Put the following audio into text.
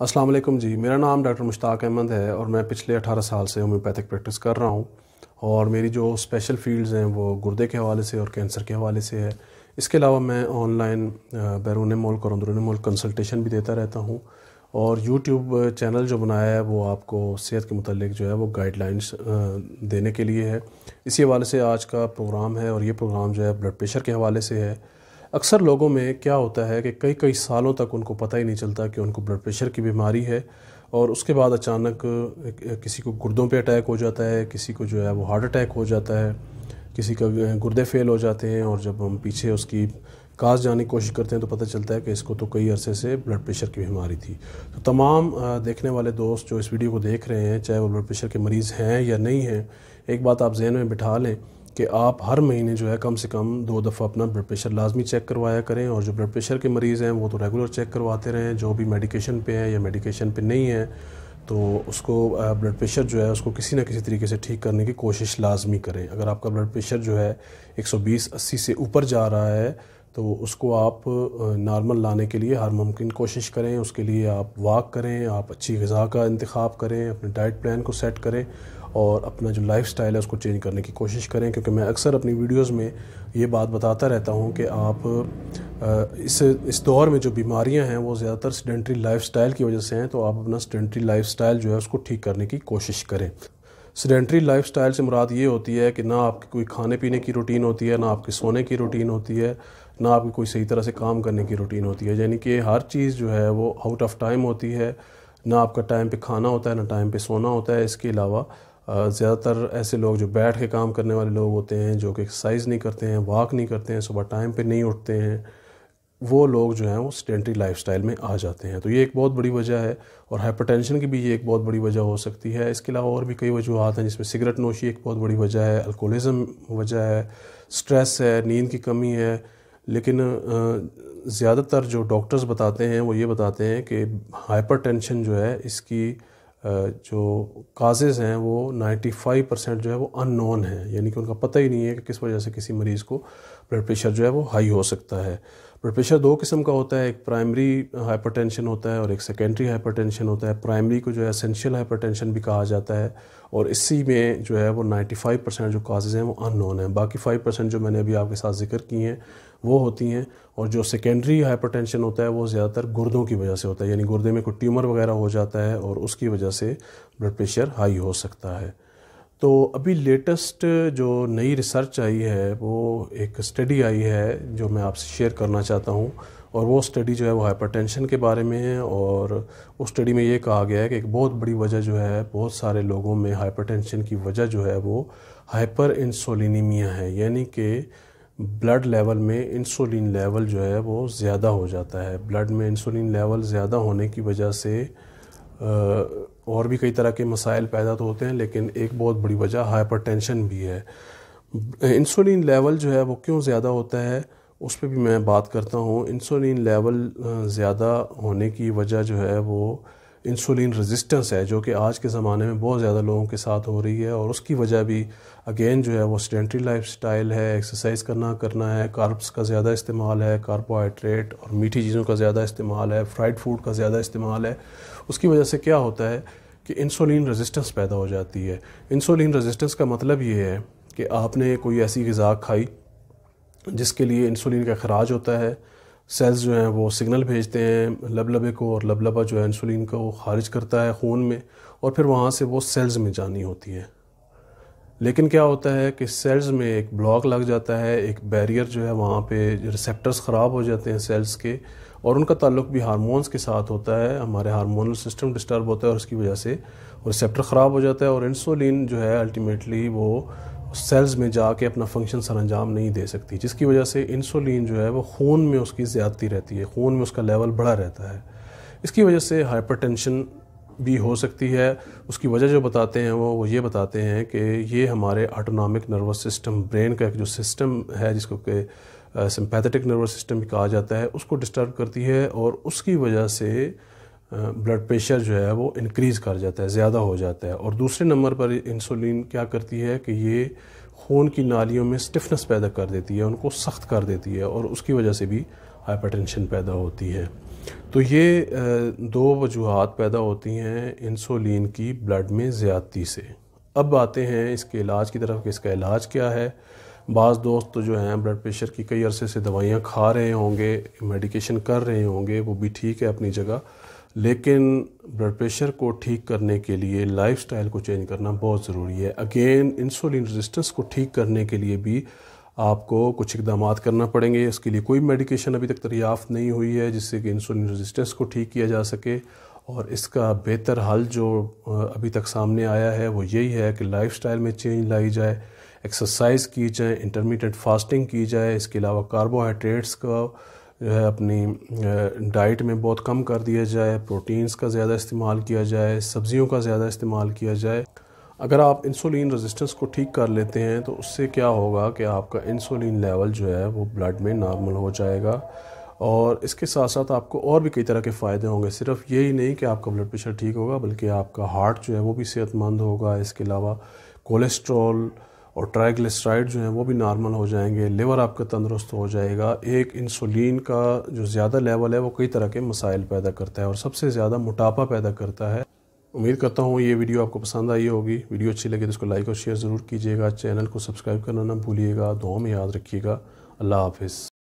अस्सलाम जी। मेरा नाम डॉक्टर मुश्ताक अहमद है और मैं पिछले 18 साल से होम्योपैथिक प्रैक्टिस कर रहा हूँ और मेरी जो स्पेशल फील्ड्स हैं वो गुर्दे के हवाले से और कैंसर के हवाले से है। इसके अलावा मैं ऑनलाइन बैरून मुल्क और अंदरून मुल्क कंसल्टेशन भी देता रहता हूँ और यूट्यूब चैनल जो बनाया है वो आपको सेहत के मतलब जो है वो गाइडलाइंस देने के लिए है। इसी हवाले से आज का प्रोग्राम है और ये प्रोग्राम जो है ब्लड प्रेशर के हवाले से है। अक्सर लोगों में क्या होता है कि कई कई सालों तक उनको पता ही नहीं चलता कि उनको ब्लड प्रेशर की बीमारी है और उसके बाद अचानक किसी को गुर्दों पे अटैक हो जाता है, किसी को जो है वो हार्ट अटैक हो जाता है, किसी का गुर्दे फेल हो जाते हैं और जब हम पीछे उसकी काज जाने की कोशिश करते हैं तो पता चलता है कि इसको तो कई अरसे से ब्लड प्रेशर की बीमारी थी। तो तमाम देखने वाले दोस्त जो इस वीडियो को देख रहे हैं, चाहे वो ब्लड प्रेशर के मरीज़ हैं या नहीं हैं, एक बात आप जहन में बिठा लें कि आप हर महीने जो है कम से कम दो दफ़ा अपना ब्लड प्रेशर लाजमी चेक करवाया करें और जो ब्लड प्रेशर के मरीज़ हैं वो तो रेगुलर चेक करवाते रहें, जो भी मेडिकेशन पे है या मेडिकेशन पे नहीं है तो उसको ब्लड प्रेशर जो है उसको किसी ना किसी तरीके से ठीक करने की कोशिश लाजमी करें। अगर आपका ब्लड प्रेशर जो है 120-80 से ऊपर जा रहा है तो उसको आप नॉर्मल लाने के लिए हर मुमकिन कोशिश करें। उसके लिए आप वॉक करें, आप अच्छी गज़ा का इंतखब करें, अपने डाइट प्लान को सेट करें और अपना जो लाइफ स्टाइल है उसको चेंज करने की कोशिश करें, क्योंकि मैं अक्सर अपनी वीडियोज़ में ये बात बताता रहता हूँ कि आप इस इस दौर में जो बीमारियाँ हैं वो ज़्यादातर स्टेंट्री लाइफ की वजह से हैं तो आप अपना स्टेंट्री लाइफ जो है उसको ठीक करने की कोशिश करें। सीडेंट्री लाइफ स्टाइल से मुराद ये होती है कि ना आपकी कोई खाने पीने की रूटीन होती है, ना आपकी सोने की रूटीन होती है, ना आपकी कोई सही तरह से काम करने की रूटीन होती है। यानी कि हर चीज़ जो है वो आउट ऑफ़ टाइम होती है, ना आपका टाइम पे खाना होता है, ना टाइम पे सोना होता है। इसके अलावा ज़्यादातर ऐसे लोग जो बैठ के काम करने वाले लोग होते हैं, जो कि एक्सरसाइज नहीं करते हैं वॉक नहीं करते हैं, सुबह टाइम पे नहीं उठते हैं, वो लोग जो हैं, वो स्टेंट्री लाइफस्टाइल में आ जाते हैं। तो ये एक बहुत बड़ी वजह है और हाइपरटेंशन की भी ये एक बहुत बड़ी वजह हो सकती है। इसके अलावा और भी कई वजूहत हैं जिसमें सिगरेट नोशी एक बहुत बड़ी वजह है अल्कोहलिज्म वजह है स्ट्रेस है, नींद की कमी है। लेकिन ज़्यादातर जो डॉक्टर्स बताते हैं, वो ये बताते हैं कि हाइपरटेंशन जो है, इसकी जो काजेज़ हैं, वो 95 परसेंट जो है वो अननोन है। यानी कि उनका पता ही नहीं है कि किस वजह से किसी मरीज़ को ब्लड प्रेशर जो है वो हाई हो सकता है। ब्लड प्रेशर दो किस्म का होता है, एक प्राइमरी हाइपरटेंशन होता है और एक सेकेंडरी हाइपरटेंशन होता है। प्राइमरी को जो है एसेंशियल हाइपरटेंशन भी कहा जाता है और इसी में जो है वो 95 परसेंट जो काजेज़ हैं वो अननोन हैं। बाकी 5 परसेंट जो मैंने अभी आपके साथ ज़िक्र की हैं, वो होती हैं और जो सेकेंडरी हाइपरटेंशन होता है वो ज़्यादातर गुर्दों की वजह से होता है। यानी गुर्दे में कोई ट्यूमर वगैरह हो जाता है और उसकी वजह से ब्लड प्रेशर हाई हो सकता है। तो अभी लेटेस्ट जो नई रिसर्च आई है, वो एक स्टडी आई है जो मैं आपसे शेयर करना चाहता हूँ और वो स्टडी जो है वो हाइपरटेंशन के बारे में है और उस स्टडी में ये कहा गया है कि एक बहुत बड़ी वजह जो है, बहुत सारे लोगों में हाइपरटेंशन की वजह जो है वो हाइपर इंसोलिनीमिया है। यानी कि ब्लड लेवल में इंसुलिन लेवल जो है वो ज़्यादा हो जाता है। ब्लड में इंसुलिन लेवल ज़्यादा होने की वजह से और भी कई तरह के मसाइल पैदा तो होते हैं, लेकिन एक बहुत बड़ी वजह हाइपरटेंशन भी है। इंसुलिन लेवल जो है वो क्यों ज़्यादा होता है, उस पर भी मैं बात करता हूँ। इंसुलिन लेवल ज़्यादा होने की वजह जो है वो इंसुलिन रेजिस्टेंस है, जो कि आज के ज़माने में बहुत ज़्यादा लोगों के साथ हो रही है और उसकी वजह भी अगेन जो है वो स्टेंट्री लाइफ स्टाइल है एक्सरसाइज करना करना है कार्ब्स का ज़्यादा इस्तेमाल है कार्बोहाइड्रेट और मीठी चीज़ों का ज़्यादा इस्तेमाल है फ्राइड फ़ूड का ज़्यादा इस्तेमाल है। उसकी वजह से क्या होता है कि इंसुलिन रेजिस्टेंस पैदा हो जाती है। इंसुलिन रेजिस्टेंस का मतलब ये है कि आपने कोई ऐसी गज़ा खाई, जिसके लिए इंसुलिन का अखराज होता है सेल्स जो हैं वो सिग्नल भेजते हैं, लबलबे को और लबलबा जो है इंसुलिन को खारिज करता है खून में और फिर वहाँ से वो सेल्स में जानी होती है। लेकिन क्या होता है कि सेल्स में एक ब्लॉक लग जाता है, एक बैरियर जो है वहाँ पे रिसेप्टर्स ख़राब हो जाते हैं सेल्स के और उनका ताल्लुक भी हार्मोन्स के साथ होता है, हमारे हार्मोनल सिस्टम डिस्टर्ब होता है और उसकी वजह से रिसेप्टर ख़राब हो जाता है और इंसुलिन जो है अल्टीमेटली वो सेल्स में जाके अपना फ़ंक्शन सर अंजाम नहीं दे सकती, जिसकी वजह से इंसुलिन जो है वो खून में उसकी ज़्यादती रहती है, खून में उसका लेवल बढ़ा रहता है। इसकी वजह से हाइपरटेंशन भी हो सकती है। उसकी वजह जो बताते हैं वो वो ये बताते हैं कि ये हमारे ऑटोनॉमिक नर्वस सिस्टम ब्रेन का एक जो सिस्टम है, जिसको कि सिंपैथेटिक नर्वस सिस्टम भी कहा जाता है, उसको डिस्टर्ब करती है और उसकी वजह से ब्लड प्रेशर जो है वो इंक्रीज़ कर जाता है, ज़्यादा हो जाता है। और दूसरे नंबर पर इंसुलिन क्या करती है कि ये खून की नालियों में स्टिफनेस पैदा कर देती है, उनको सख्त कर देती है और उसकी वजह से भी हाइपरटेंशन पैदा होती है। तो ये दो वजूहत पैदा होती हैं इंसुलिन की ब्लड में ज़्यादती से। अब आते हैं इसके इलाज की तरफ़ कि इसका इलाज क्या है। बाज़ दोस्त तो जो हैं ब्लड प्रेशर की कई अरसे से दवाइयाँ खा रहे होंगे मेडिकेशन कर रहे होंगे, वो भी ठीक है अपनी जगह। लेकिन ब्लड प्रेशर को ठीक करने के लिए लाइफस्टाइल को चेंज करना बहुत ज़रूरी है। अगेन इंसुलिन रेजिस्टेंस को ठीक करने के लिए भी आपको कुछ इकदाम करना पड़ेंगे। इसके लिए कोई मेडिकेशन अभी तक दरियाफ़त नहीं हुई है जिससे कि इंसुलिन रेजिस्टेंस को ठीक किया जा सके। और इसका बेहतर हल जो अभी तक सामने आया है वो यही है कि लाइफस्टाइल में चेंज लाई जाए एक्सरसाइज की जाए इंटरमीडियट फास्टिंग की जाए। इसके अलावा कार्बोहाइड्रेट्स का जो है अपनी डाइट में बहुत कम कर दिया जाए प्रोटीन्स का ज़्यादा इस्तेमाल किया जाए, सब्ज़ियों का ज़्यादा इस्तेमाल किया जाए। अगर आप इंसुलिन रेजिस्टेंस को ठीक कर लेते हैं तो उससे क्या होगा कि आपका इंसुलिन लेवल जो है, वो ब्लड में नॉर्मल हो जाएगा। और इसके साथ साथ आपको और भी कई तरह के फ़ायदे होंगे। सिर्फ़ यही नहीं कि आपका ब्लड प्रेशर ठीक होगा, बल्कि आपका हार्ट जो है, वो भी सेहतमंद होगा। इसके अलावा कोलेस्ट्रॉल और ट्राइग्लिसराइड जो हैं वो भी नॉर्मल हो जाएँगे लिवर आपका तंदुरुस्त हो जाएगा। एक इंसुलिन का जो ज़्यादा लेवल है वो कई तरह के मसाइल पैदा करता है और सबसे ज़्यादा मोटापा पैदा करता है। उम्मीद करता हूँ ये वीडियो आपको पसंद आई होगी। वीडियो अच्छी लगी तो इसको लाइक और शेयर ज़रूर कीजिएगा। चैनल को सब्सक्राइब करना ना भूलिएगा। दुआ में याद रखिएगा। अल्लाह हाफिज़।